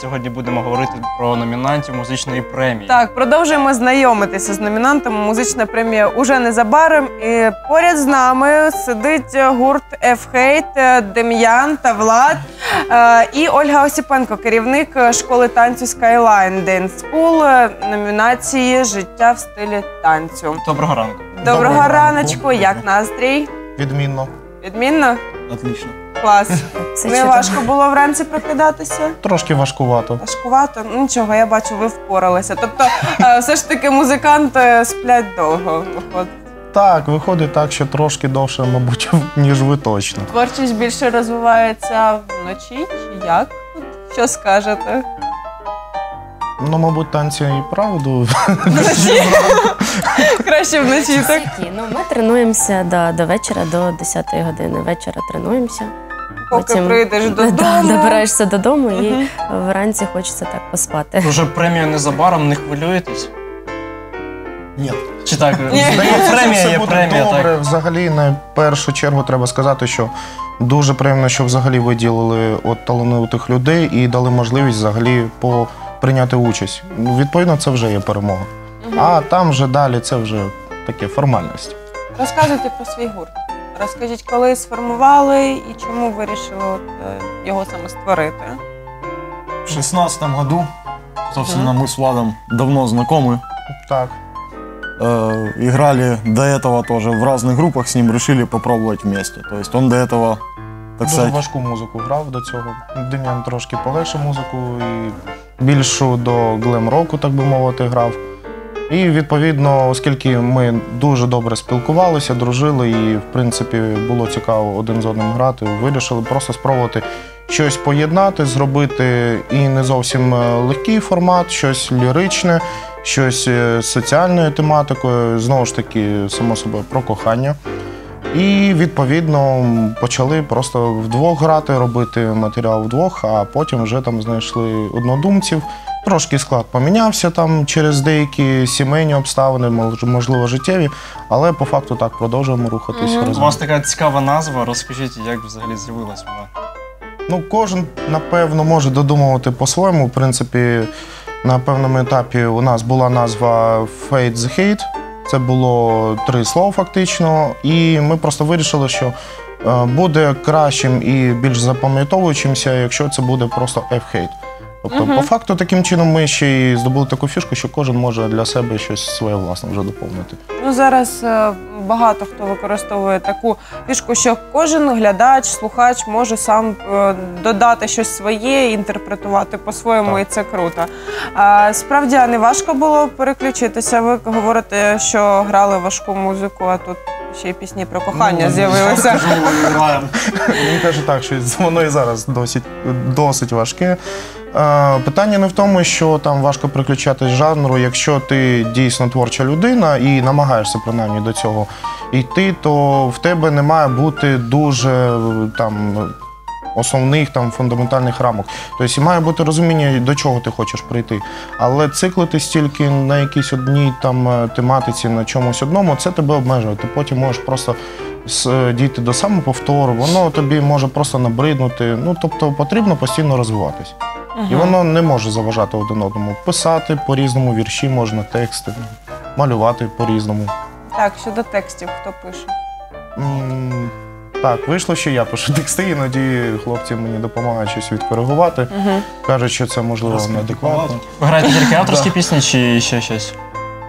Сьогодні будемо говорити про номінантів музичної премії. Так, продовжуємо знайомитися з номінантами. Музична премія уже незабаром. І поряд з нами сидить гурт F-Hate, Дем'ян та Влад е, і Ольга Осіпенко, керівник школи танцю Skyline Dance School, е, номінації Життя в стилі танцю. Доброго ранку. Доброго, Доброго раночку, ранку. як настрій? Відмінно. Відмінно? Отлично. Клас. Все Не чудово. важко було вранці прокидатися? Трошки важкувато. Важкувато? Ну, Нічого, я бачу, ви впоралися. Тобто, е, все ж таки музиканти сплять довго. виходить. Так, виходить так, що трошки довше, мабуть, ніж ви точно. Творчість більше розвивається вночі чи як? Що скажете? Ну, мабуть, танці і правду. Краще вночі, так? Які? Ну, ми тренуємося до, до вечора, до 10 години вечора тренуємося. Поки прийдеш Да, добираєшся додому і вранці хочеться так поспати. Уже премія незабаром, не хвилюєтесь? Ні. Чи так? Ні. Премія Все є буде премія, добре. так. Взагалі, на першу чергу треба сказати, що дуже приємно, що взагалі виділили от талановитих людей і дали можливість взагалі по прийняти участь. Ну, Відповідно, це вже є перемога. А там вже далі це вже таке формальність. Розказуйте про свій гурт. Розкажіть, коли сформували і чому вирішили от, е, його саме створити? В шестнадцатом году, собственно, Мгм. мы с Владом давно знакомы. Так. Э, играли до этого тоже в разных группах, с ним решили попробовать вместе. То есть он до этого, так Дуже сказать, важку музику грав до цього. Дем'ян трошки полегше музику і більшу до глем-року, так би мовити, грав. І відповідно, оскільки ми дуже добре спілкувалися, дружили, і в принципі було цікаво один з одним грати, вирішили просто спробувати щось поєднати, зробити і не зовсім е, легкий формат, щось ліричне, щось е, з соціальною тематикою, знову ж таки, само собою, про кохання. І відповідно почали просто вдвох грати, робити матеріал вдвох, а потім вже там знайшли однодумців. Трошки склад помінявся там через деякі сімейні обставини, мож- можливо, життєві, але по факту так продовжуємо рухатись Мгм. У разом. вас така цікава назва. Розкажіть, як взагалі з'явилась вона? Ну, кожен, напевно, може додумувати по-своєму. В принципі, на певному етапі у нас була назва Fate the Hate. Це було три слова фактично. І ми просто вирішили, що е, буде кращим і більш запам'ятовуючимся, якщо це буде просто F-Hate. Тобто, по факту, таким чином ми ще й здобули таку фішку, що кожен може для себе щось своє власне вже доповнити. Ну зараз е, багато хто використовує таку фішку, що кожен глядач, слухач може сам е, додати щось своє, інтерпретувати по-своєму, і це круто. А справді а не важко було переключитися. Ви говорите, що грали важку музику, а тут ще й пісні про кохання ну, з'явилися. Він каже так, що воно і зараз досить, досить важке. Е, Питання не в тому, що там важко приключатись жанру. Якщо ти дійсно творча людина і намагаєшся принаймні до цього йти, то в тебе не має бути дуже е, там. Основних там фундаментальних рамок. Тобто має бути розуміння, до чого ти хочеш прийти. Але циклитись тільки на якійсь одній там е, тематиці, на чомусь одному, це тебе обмежує. Ти потім можеш просто дійти до самоповтору, воно тобі може просто набриднути. Ну тобто потрібно постійно розвиватись. І воно не може заважати один одному. Писати по-різному, вірші можна, тексти, малювати по-різному. Так, щодо текстів, хто пише? М, Так, вийшло, що я пишу тексти, іноді хлопці мені допомагають щось відкоригувати. Угу. Кажуть, що це можливо неадекватно. Ви граєте тільки авторські пісні чи ще щось?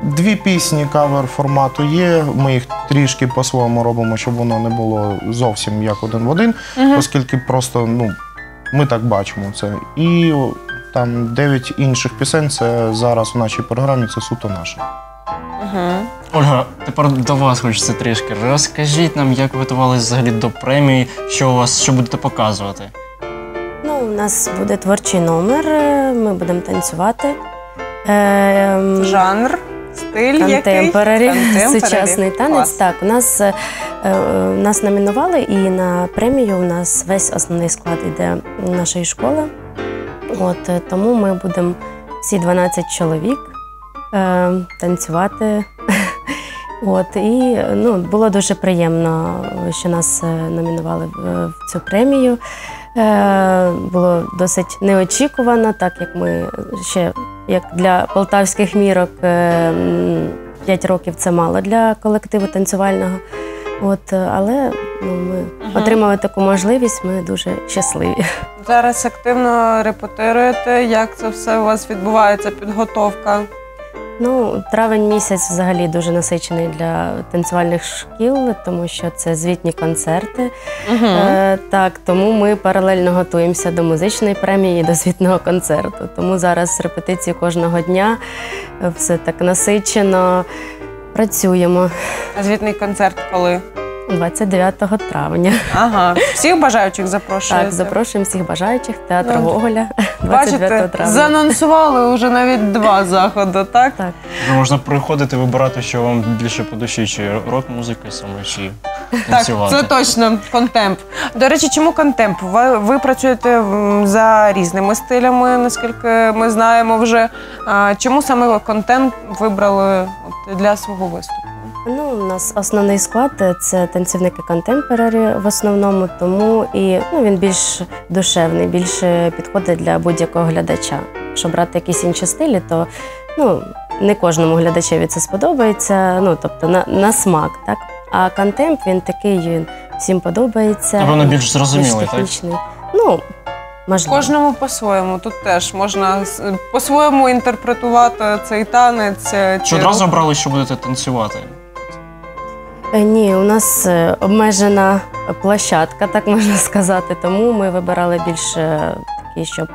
Дві пісні кавер формату є. Ми їх трішки по-своєму робимо, щоб воно не було зовсім як один в один, оскільки просто ну, ми так бачимо це. І там дев'ять інших пісень це зараз у нашій програмі це суто наше. Угу. Ольга, тепер до вас хочеться трішки. Розкажіть нам, як ви готувалися взагалі до премії, що у вас що будете показувати? Ну, у нас буде творчий номер, е, ми будемо танцювати. Е, Жанр, стиль який? Контемпорарі, сучасний танець. Клас. Так, у нас, е, нас номінували, і на премію у нас весь основний склад йде нашої школи. От, е, тому ми будемо всі 12 чоловік е, танцювати. От, і ну, було дуже приємно, що нас е, номінували в, цю премію. Е, було досить неочікувано, так як ми ще як для полтавських мірок 5 років це мало для колективу танцювального. От, е, але ну, ми Мгм. отримали таку можливість, ми дуже щасливі. Зараз активно репетируєте. Як це все у вас відбувається? Підготовка? Ну, травень місяць взагалі дуже насичений для танцювальних шкіл, тому що це звітні концерти. Е, так, тому ми паралельно готуємося до музичної премії і до звітного концерту. Тому зараз репетиції кожного дня е, все так насичено. Працюємо А звітний концерт коли? 29 травня. Ага, всіх бажаючих запрошуємо. Так, запрошуємо всіх бажаючих театр Ну, Гоголя 29 Бачите, травня. занонсували вже навіть два заходи, так? Так. Можна приходити, вибирати, що вам більше по душі, чи рок-музика саме, чи Так, танцювати. це точно контемп. До речі, чому контемп? Ви, ви працюєте м, за різними стилями, наскільки ми знаємо вже. А, чому саме контемп вибрали от, для свого виступу? Ну, у нас основний склад е, це танцівники контемпорарі в основному, тому і ну, він більш душевний, більше підходить для будь-якого глядача. Якщо брати якісь інші стилі, то ну, не кожному глядачеві це сподобається, ну тобто на, на смак, так? А контемп він такий, він всім подобається. Напевно, більш більш зрозумілий, так? Ну, технічний. Ну, можливо. Кожному по-своєму. Тут теж можна с- по-своєму інтерпретувати цей танець. е, Чи чи одразу рух. обрали, що будете танцювати? Е, Ні, у нас е, обмежена площадка, так можна сказати. Тому ми вибирали більше такі, щоб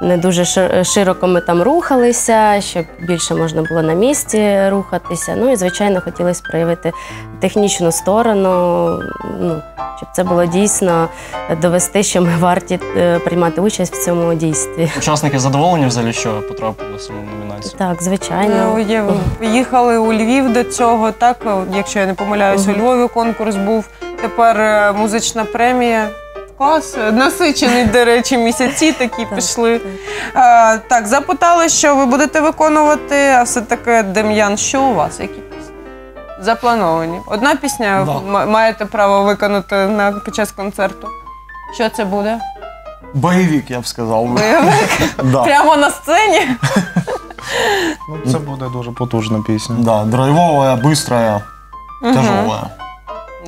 не дуже ши- широко ми там рухалися, щоб більше можна було на місці рухатися. Ну і звичайно хотілося проявити технічну сторону, ну, щоб це було дійсно довести, що ми варті е, приймати участь в цьому дійстві. Учасники задоволені взагалі, що потрапили в номінацію? Так, звичайно. Ну, є, їхали у Львів до цього, так, якщо я не помиляюсь, у Львові конкурс був. Тепер е, музична премія Клас, насичений, до речі, місяці такі Так, пішли. так. А, так, запитали, що ви будете виконувати, а все-таки Дем'ян, що у вас? Які пісні? Заплановані. Одна пісня Да. м- маєте право виконати на, під час концерту. Що це буде? Боевик, я бы сказал. бы. Бойовик? Да, Прямо на сцені? Ну, це буде дуже потужна пісня. да, драйвовая, быстрая, тяжелая.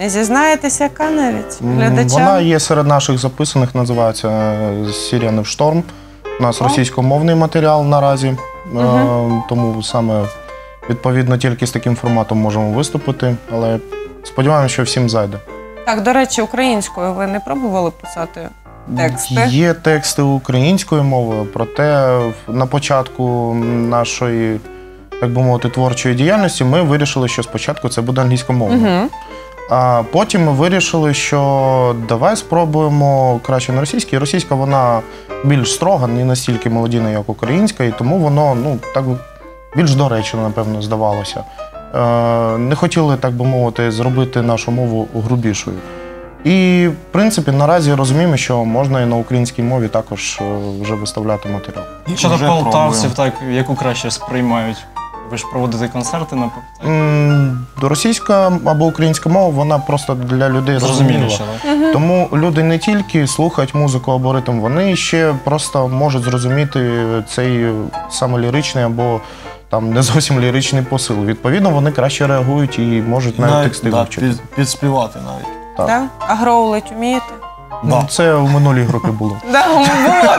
Не зізнаєтеся, яка навіть глядачам? Вона є серед наших записаних, називається е, Сіріани в шторм. У нас О. російськомовний матеріал наразі, Мгм. тому саме відповідно тільки з таким форматом можемо виступити, але сподіваємося, що всім зайде. Так, до речі, українською ви не пробували писати? Тексти? Є тексти українською мовою, проте на початку нашої, так би мовити, творчої діяльності ми вирішили, що спочатку це буде англійськомовно. Угу. А потім ми вирішили, що давай спробуємо краще на російській. Російська вона більш строга, не настільки молодійна, як українська, і тому воно ну так більш доречно, напевно, здавалося. Е, не хотіли, так би мовити, зробити нашу мову грубішою. І, в принципі, наразі розуміємо, що можна і на українській мові також е, вже виставляти матеріал. Щодо полтавців, так яку краще сприймають? Ви ж проводите концерти на? М, Російська або українська мова, вона просто для людей зрозуміла. зрозуміліше, так? Тому люди не тільки слухають музику або ритм, вони ще просто можуть зрозуміти цей саме ліричний або там не зовсім ліричний посил. Відповідно, вони краще реагують і можуть навіть Навіть, тексти да, вивчити. під, підспівати навіть. Так. Да? А гроулить вмієте? Ну, це в минулій групі було. Да, було.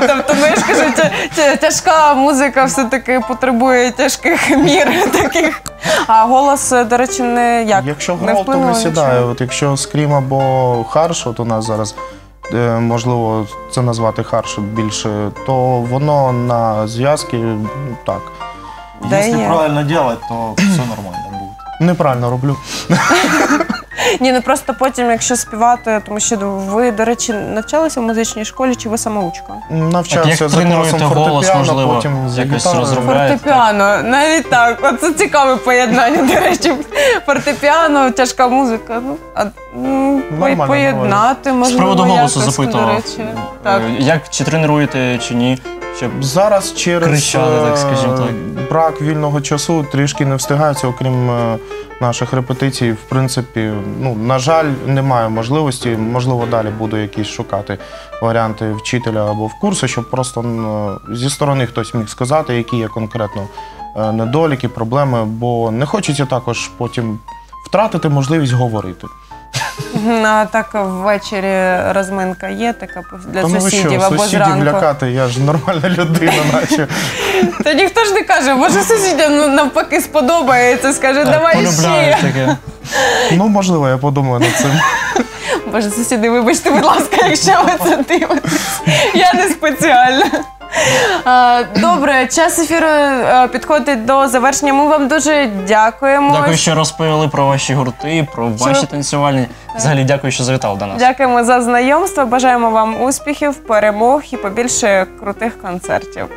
Тобто, ну, я ж кажу, тя- тя- тяжка музика все-таки потребує тяжких мір таких. А голос, е, до речі, не як. Якщо не грол, то вплинуло не сідає. От якщо скрім або харш, от у нас зараз е, можливо це назвати харш більше, то воно на зв'язки ну, так. Да Если нет. правильно делать, то все нормально будет. Неправильно роблю. Ні, ну просто потім, якщо співати, тому що ви, до речі, навчалися в музичній школі чи ви самоучка? Навчався як за тренуєте класом голос, фортепіано, можливо, потім з якось гітарою. розробляєте? Фортепіано, навіть так. Оце цікаве поєднання, до речі. Фортепіано, тяжка музика. Ну, а, м, Нормально, поєднати, З приводу голосу якось, запитував. речі. Так. Е, Як чи тренуєте, чи ні? Щоб Зараз через Кричали, так е, скажімо так. брак вільного часу трішки не встигається, окрім е, наших репетицій. В принципі, ну, на жаль, немає можливості. Можливо, далі буду якісь шукати варіанти вчителя або в курси, щоб просто м, зі сторони хтось міг сказати, які є конкретно е, недоліки, проблеми, бо не хочеться також потім втратити можливість говорити. А так ввечері розминка є така для Та ну ви сусідів що, або сусідів зранку. лякати, я ж нормальна людина, наче. Та ніхто ж не каже, може сусідям ну, навпаки сподобається, скаже, давай ще. полюбляють таке. Ну, можливо, я подумаю над цим. Боже, сусіди, вибачте, будь ласка, якщо ви це дивитесь. Я не спеціально. А, Добре, час ефіру е, підходить до завершення. Ми вам дуже дякуємо. Дякую, що розповіли про ваші гурти, про ваші танцювальні. Взагалі, дякую, що завітали до нас. Дякуємо за знайомство. Бажаємо вам успіхів, перемог і побільше крутих концертів.